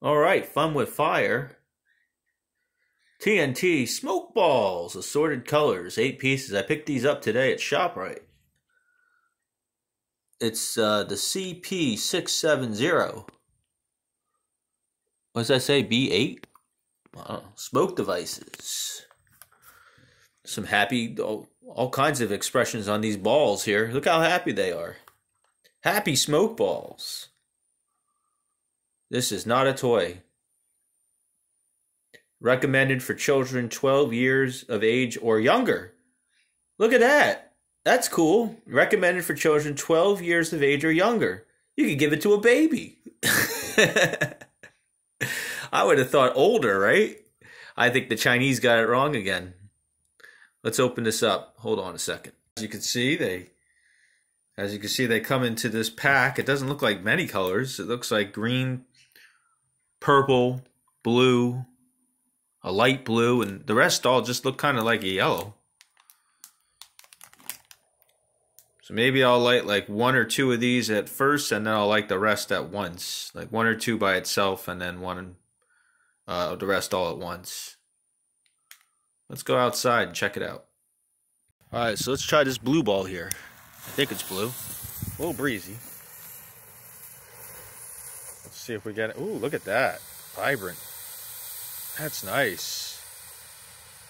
All right, fun with fire. TNT smoke balls, assorted colors, eight pieces. I picked these up today at ShopRite. It's uh, the CP670. What does that say? B8? Wow. Smoke devices. Some happy, all, all kinds of expressions on these balls here. Look how happy they are. Happy smoke balls. This is not a toy. Recommended for children 12 years of age or younger. Look at that. That's cool. Recommended for children 12 years of age or younger. You could give it to a baby. I would have thought older, right? I think the Chinese got it wrong again. Let's open this up. Hold on a second. As you can see, they as you can see they come into this pack. It doesn't look like many colors. It looks like green, purple, blue, a light blue, and the rest all just look kind of like a yellow. So maybe I'll light like one or two of these at first, and then I'll light the rest at once. Like one or two by itself, and then one, uh, the rest all at once. Let's go outside and check it out. All right, so let's try this blue ball here. I think it's blue. A little breezy. Let's see if we get it. Ooh, look at that. Vibrant. That's nice.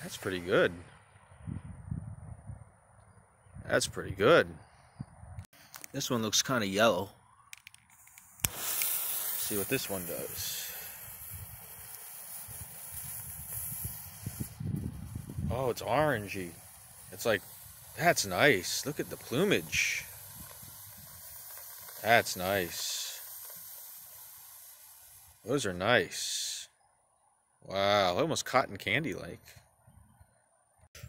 That's pretty good. That's pretty good. This one looks kind of yellow. Let's see what this one does. Oh, it's orangey. It's like, that's nice. Look at the plumage. That's nice. Those are nice. Wow, almost cotton candy like.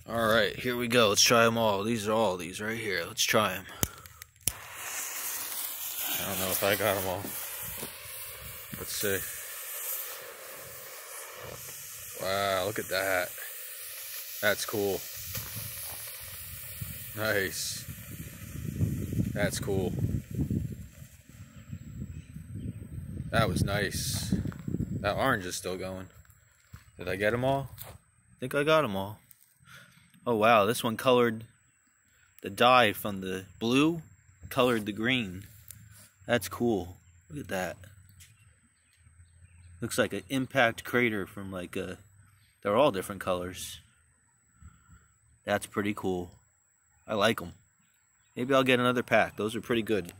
All right, here we go. Let's try them all. These are all these right here. Let's try them. I don't know if I got them all. Let's see. Wow, look at that. That's cool. Nice. That's cool. That was nice. That orange is still going. Did I get them all? I think I got them all. Oh wow, this one colored the dye from the blue, colored the green. That's cool. Look at that. Looks like an impact crater from like a. They're all different colors. That's pretty cool. I like them. Maybe I'll get another pack. Those are pretty good.